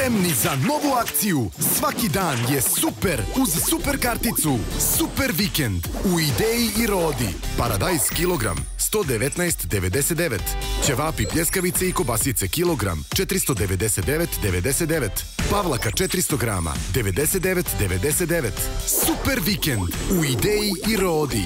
Spremni za novu akciju. Svaki dan je super uz super karticu. Super vikend u ideji i rodi. Paradajz kilogram 119,99. Ćevapi, pljeskavice i kobasice kilogram 499,99. Pavlaka 400 grama 99,99. Super vikend u ideji i rodi.